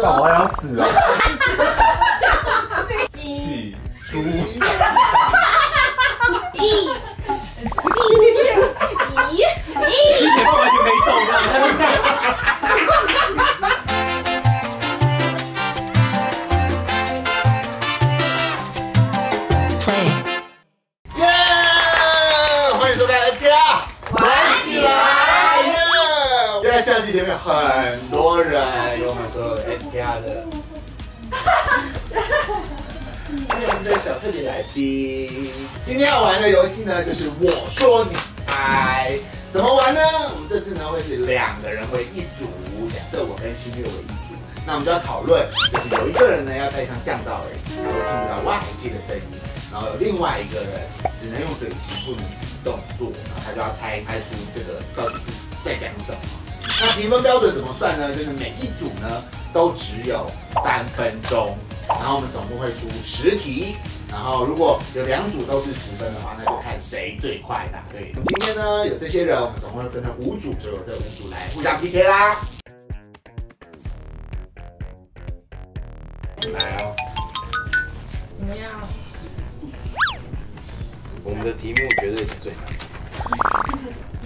欲求不满，干我要死了。起初一，一，一，你完全没动，这样他就这样。Play. 还有我们的小特别来宾。今天要玩的游戏呢，就是我说你猜。怎么玩呢？我们这次呢会是两个人为一组，假设我跟新月为一组，那我们就要讨论，就是有一个人呢要戴上降噪耳机，然后听不到外界的声音，然后有另外一个人只能用嘴型不能动作，然后他就要猜猜出这个到底是在讲什么。那评分标准怎么算呢？就是每一组呢都只有三分钟，然后我们总共会出十题，然后如果有两组都是十分的话，那就看谁最快答对。今天呢有这些人，我们总共会分成五组，就由这五组来互相 PK 啦。来哦，怎么样？我们的题目绝对是最难的，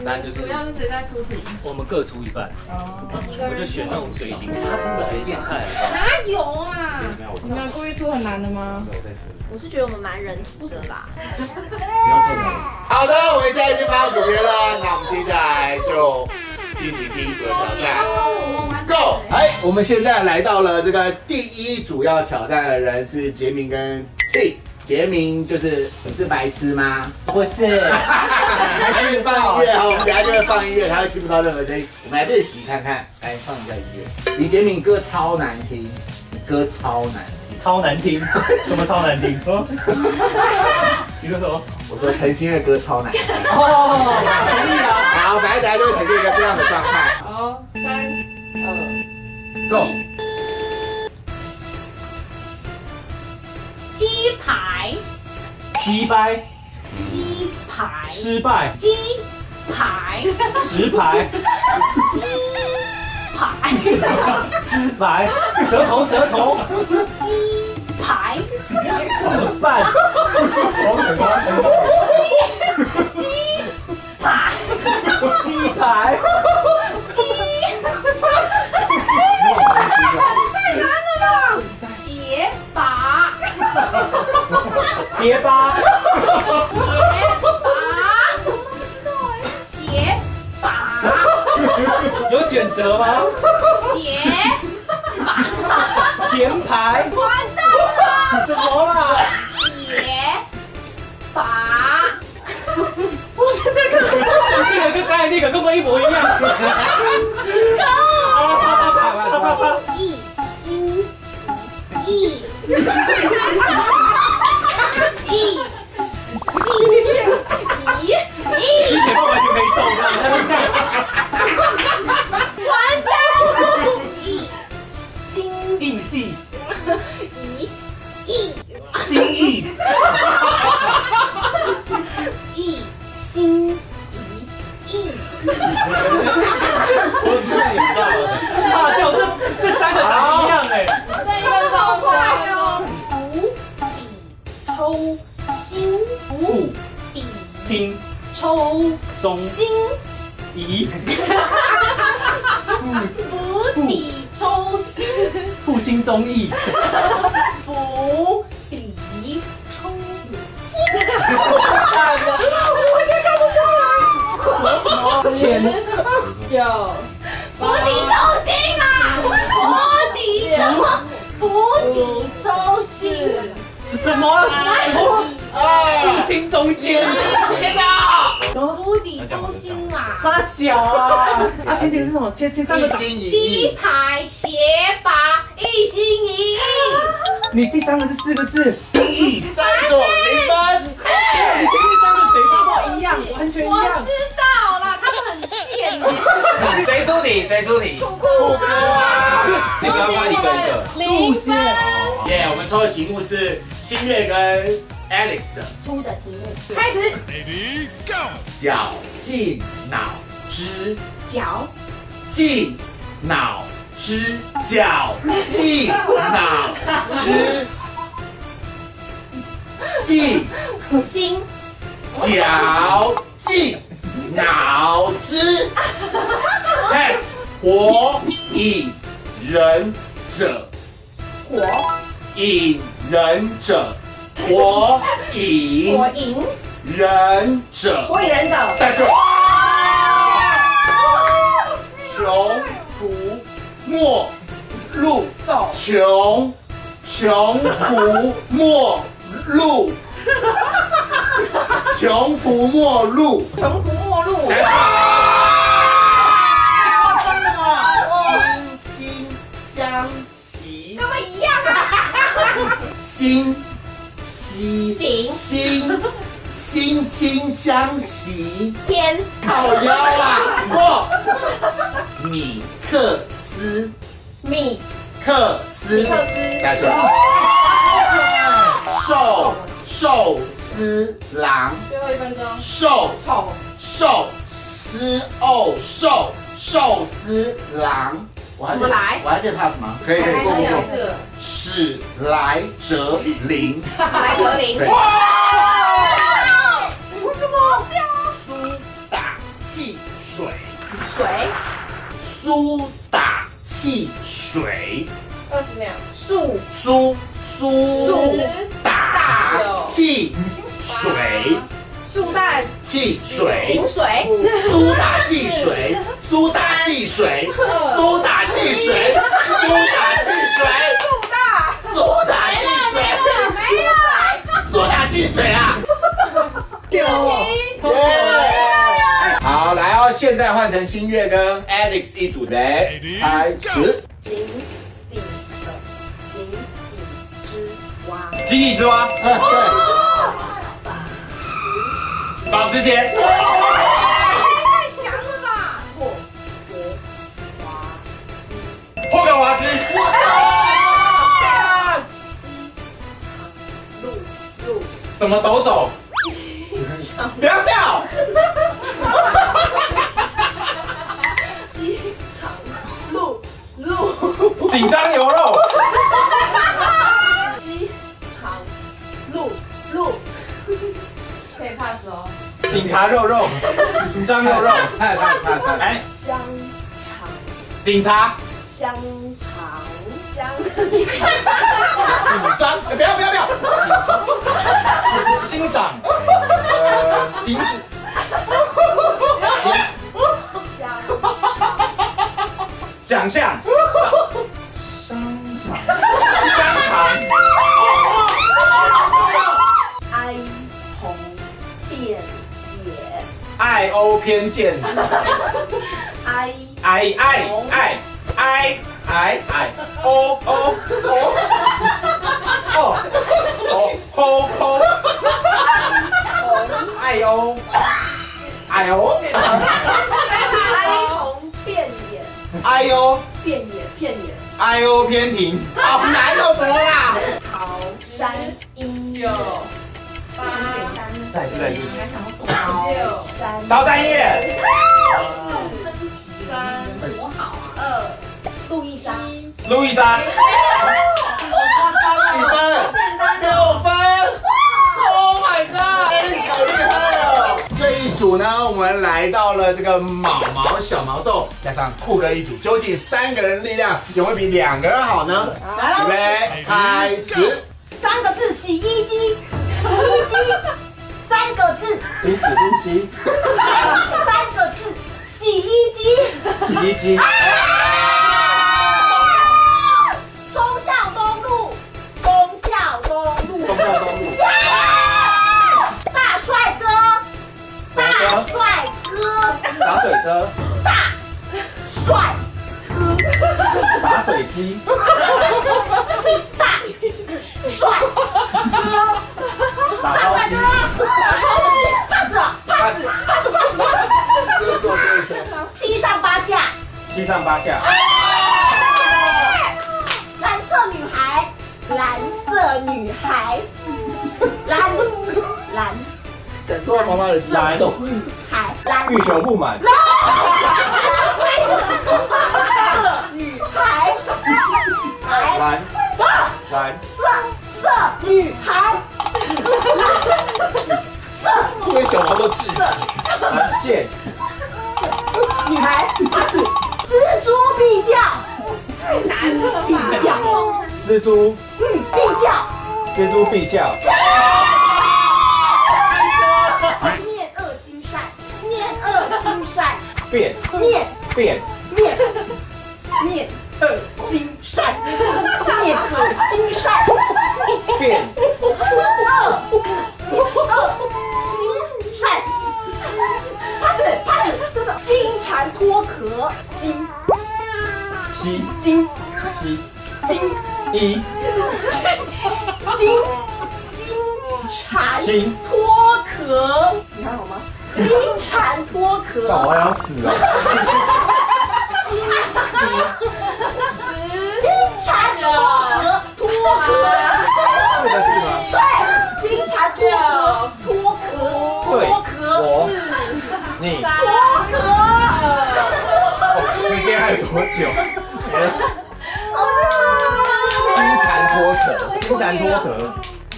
但就是主要是谁在出题？我们各出一半，哦，一个我就人选那种嘴型，他真的很变态。哪有啊？你们故意出很难的吗？我是觉得我们蛮仁慈的吧。不要这么。好的，我们现在已经发到左边了，那我们接下来就进行第一组的挑战。Go！哎，我们现在来到了这个第一组要挑战的人是杰明跟 T。杰明就是你是白痴吗？不是，还没放音乐哈，我们等下就会放音乐，他会听不到任何声音。我们来练习看看，来放一下音乐。李杰明歌超难听，你歌超难听。超难听，什么超难听？哦 你说什么？我说陈星的歌超难听。哦，可以啊。好，反正等下就会呈现一个这样的状态。好，三二 Go！鸡排，击败，鸡排，失败，鸡排，石牌，鸡排，自白，舌头，舌头，鸡排，失败，鸡排，鸡排，太难了吧？鞋拔，结巴，鞋拔，什么都不知道哎。鞋拔，有卷舌吗？鞋前排，完蛋了，怎么啦？鞋拔，这个跟刚才那个跟我一模一样。中意，无底抽心。钱九，釜底抽薪啦！釜底抽，釜底抽薪，什么什么？父亲中间，时间到，什么釜底抽薪啦！傻小啊？啊，前前是什么？前前三个一心一鸡。排鞋拔一心一意，你第三个是四个字，定义。再一组零分。你前面三个嘴巴都一样，完全一样我。知道啦，他们很贱耶。谁出题？谁出题？酷哥啊！你不要发一个一个。零分耶，我们抽的题目是新月跟 Alex 的。出的题目，开始，Baby Go，绞尽脑汁，绞尽脑汁绞尽脑汁尽心绞尽脑汁 S 火影忍者火影忍者火影火影忍者。火影忍者。但是。穷途末路，走穷穷途末路，穷途 末路。穷途末路。来真相惜，跟我一样啊！心惜心心心相惜。天靠腰啊！过。米克斯，米克斯，米克斯大家说。寿寿司郎，最后一分钟，寿寿寿司哦寿寿司郎。我么来。我还可以 pass 吗？可以可以过过史莱哲林，史莱哲林对。为什么掉苏打汽水，水。苏打汽水。二十秒，树苏苏苏打汽水，树蛋汽水。井，水。苏打汽水，苏打汽水，苏打汽水，苏打汽水，苏打汽水，没了，苏打汽水啊！掉哦！耶！好，来哦，现在换成新月跟 Alex 一组，来开始。井底的井底之蛙，井底之蛙，嗯，对，保时捷，太强了吧！霍格华霍格华兹，路路什么抖手？不要笑。机场路路紧张牛肉，警察肉肉，紧张肉肉，太太太太，来，香肠。警察，香肠。香紧张，不要不要不要，欣赏，呃，停止，香 想象，欧偏见，哀爱爱爱爱爱爱，哦哦哦，哦哦哦哦，爱欧，爱欧，哀鸿遍野哎呦，遍野遍野。哎呦偏停，好难哦，什么啦？桃山音乐八再次再次，桃山高山音乐，三。多好啊！二路易莎路易莎，几分？六分。Oh my god，Alex 好厉害哦！这一组呢，我们来到了这个毛毛小毛豆加上酷哥一组，究竟三。个人力量有没有比两个人好呢？预备，开始。三。个字洗衣机，洗衣机三个字，停止呼吸，三个字。洗衣机。洗衣机，忠孝东路，忠孝东路，东校东路，大帅哥，大帅哥，打水车，帅打水机，大帅哥，大帅哥七上八下，蓝色女孩，蓝色女孩，蓝。蓝感受到妈妈的激动。海蓝。欲求不满，女孩。蓝，色色女孩，因为小毛都窒息。剑，女孩，蜘蛛比较，比较，蜘蛛，嗯，必叫，蜘蛛必叫，面恶心善，面恶心善，变。面变。面面恶心善，面恶心善，变七金。七金。一。金。金。蝉金。脱壳，你还好吗？金蝉脱壳，干我要死了，金蝉脱壳，脱壳，四个字吗？对，金蝉脱壳，脱壳，对脱壳，我。你。脱壳，时间还有多久？金蝉脱壳，金蝉脱壳，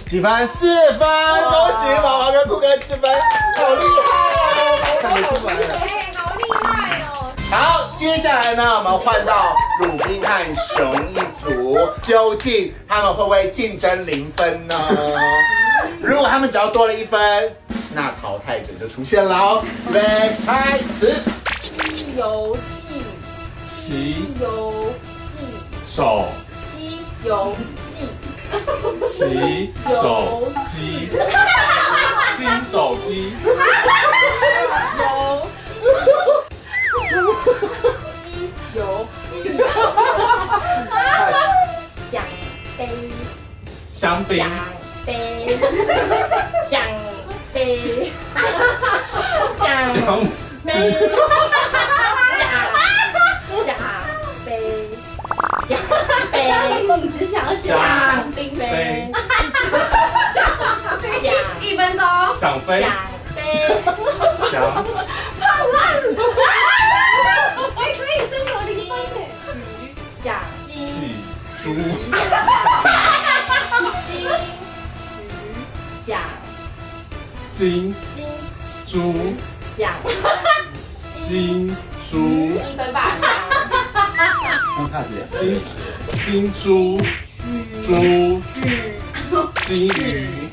几分？四分，恭喜宝宝跟酷哥四分，好厉害哦！看得出来了。好厉害哦！好，接下来呢，我们换到鲁宾和熊一组，究竟他们会不会竞争零分呢？如果他们只要多了一分，那淘汰者就出现了哦。预备，开始。西游记，西游，手。西游记，洗手机，新手机，游，西游记，奖杯，香槟。奖，杯，奖杯，奖杯，杯，你只想要奖杯，奖一分钟，想。飞想。飞，想。哎，可以真有零分诶，奖金起猪金奖金金猪奖金猪一分吧，金金猪猪金鱼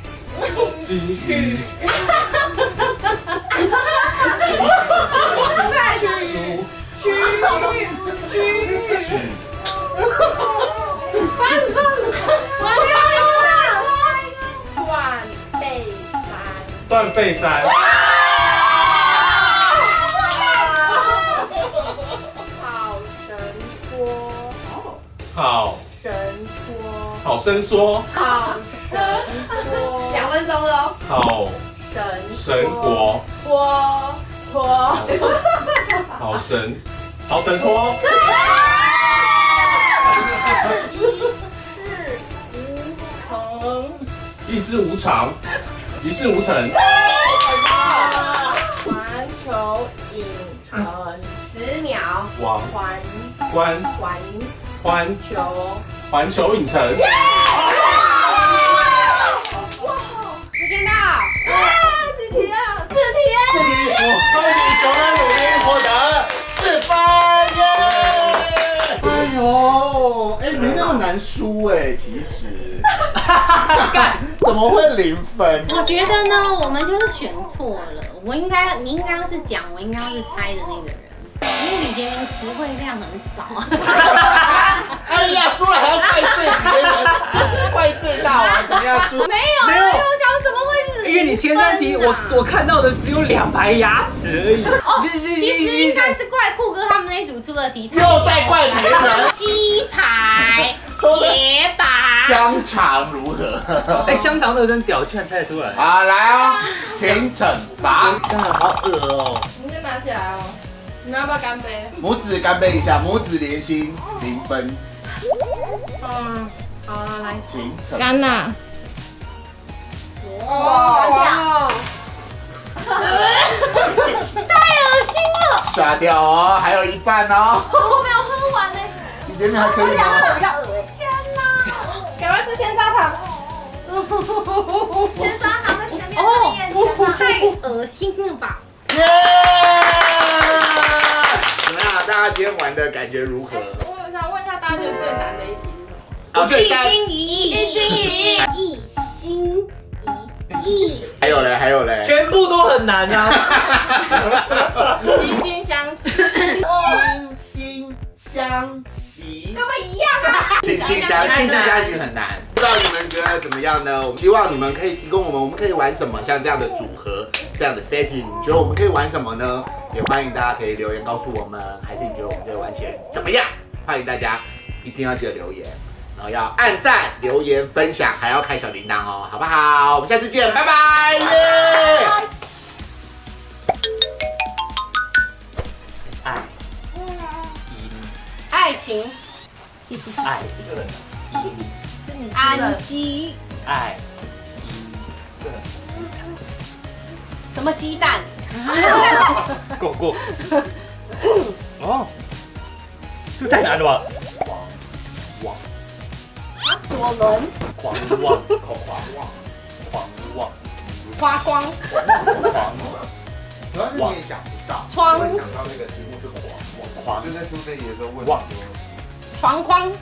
金鱼猪举断背山。伸缩好伸缩，两分钟喽。好神神国托托，好神好神托。一事无成，一事无常。一事无成。环球影城十秒，王环。关环。环球。环球影城哇时间到，几题啊？四题啊！四题，恭喜熊跟鲁宾获得四分耶！哎呦，哎，没那么难输哎，其实。怎么会零分？我觉得呢，我们就是选错了。我应该，你应该要是讲，我应该要是猜的那个人，因为李杰明词汇量很少。哎呀，输了还要怪罪别人，就是怪罪大王，怎么样输？没有，没有因为我想怎么会是？因为你前三题我我看到的只有两排牙齿而已。哦，其实你应该是怪酷哥他们那一组出的题。又在怪别人，鸡排、铁板。香肠如何？哎，香肠那个真屌，居然猜得出来。好，来哦，请惩罚，真的好恶哦。你先拿起来哦。你们要不要干杯？拇指干杯一下，拇指连心零分，嗯，好了，来。干呐！哇，太恶心了！刷掉哦，还有一半哦。我没有喝完呢。你这边还可以吗？要恶心。天哪！赶快要吃鲜渣糖，鲜渣糖在前面，在哦你眼前呢。太恶心了吧！耶！怎么样？大家今天玩的感觉如何？我想问一下，大家觉得最难的一题是什么？哦，对，一心一意，一心一意，一心一意。还有嘞，还有嘞，全部都很难啊！惺惺相惜，惺惺相惜，跟我一样啊！惺惺相惺惺相惜很难，不知道你们觉得怎么样呢？我们希望你们可以提供我们，我们可以玩什么？像这样的组合，这样的 setting，你觉得我们可以玩什么呢？也欢迎大家可以留言告诉我们，还是你觉得我们这个玩起来怎么样？欢迎大家一定要记得留言，然后要按赞、留言、分享，还要开小铃铛哦，好不好？我们下次见，拜拜，耶！爱爱情，爱安鸡，爱。什么鸡蛋？过过。哦，这个太难了吧？狂妄左轮，狂妄口狂妄，狂妄花光，狂主要是你也想不到，窗我会想到那个题目是狂妄，狂就在出这题的时候问妄床框，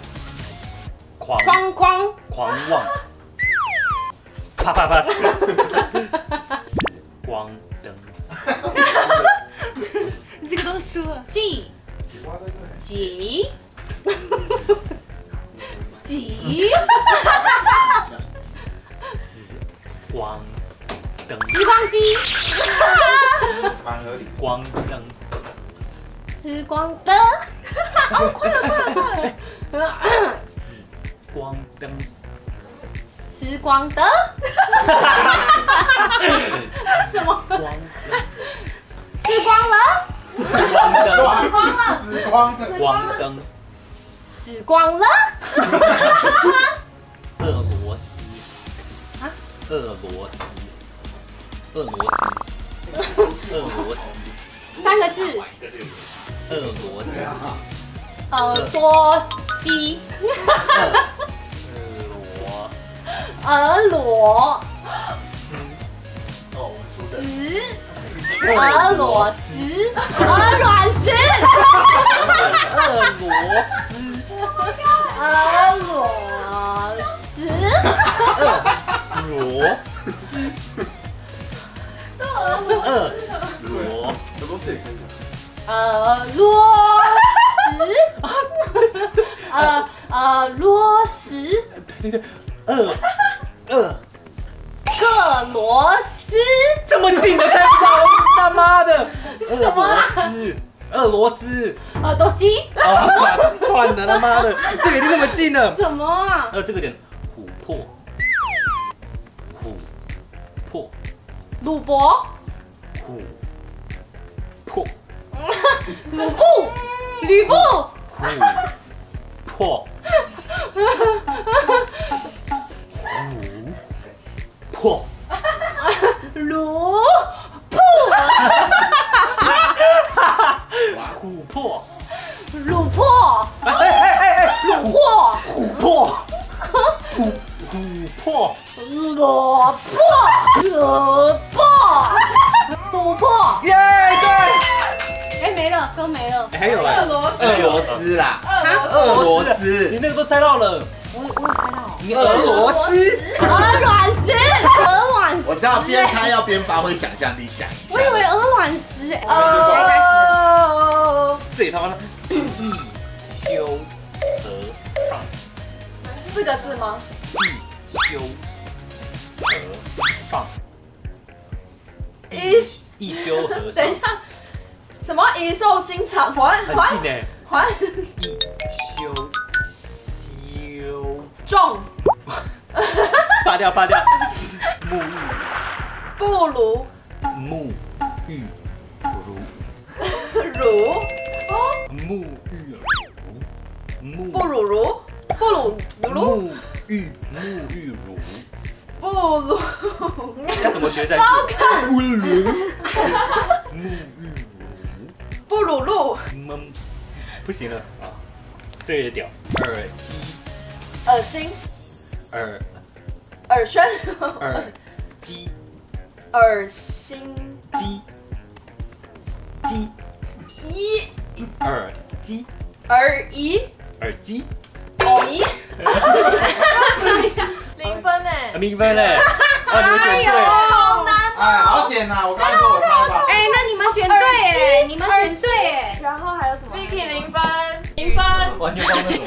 狂狂狂，狂妄，啪啪啪，光灯这个都是出了。记哇对对几？几，光灯。哦，快了，快了，快了。紫光灯。时光灯，什么？光灯时光了，光灯死光的光灯，时光了。俄罗斯。啊？俄罗斯。俄罗斯。俄罗斯。三个字，俄罗斯耳朵鸡，俄罗耳螺哦，我们输的。丝，俄罗斯，俄卵石，俄罗俄罗斯，俄罗俄罗斯也可以俄 罗斯，呃呃罗斯，对对对俄俄各罗斯，这么近的猜不到，他妈的俄罗斯俄罗斯耳朵鸡，啊，算了他妈的，这个已经那么近了。什么啊？还有这个点，琥珀，琥珀，鲁伯，鲁布，吕布，琥珀，琥珀，发挥想象力，想一下。我以为鹅卵石。谁开始呃，这里他妈的一休和尚，四个字吗？一休和尚，一，一修和尚等一，下，什么一兽心肠？还很还还一修修，重发掉发掉，沐浴不如。沐浴乳，如。沐浴乳，沐不如如。不如如。沐浴沐浴乳，不如。要怎么学才？沐浴乳，沐浴乳。不如露闷，不行了。啊！这个也屌，耳机，耳心。耳。耳栓，耳机耳心机机一。耳机耳仪耳机，耳仪，零分哎，零分嘞！啊，你们选对，好难哎，好险呐！我刚才说我猜吧。哎，那你们选对哎，你们选对哎。然后还有什么？Vicky 零分，零分，完全不知道那什么。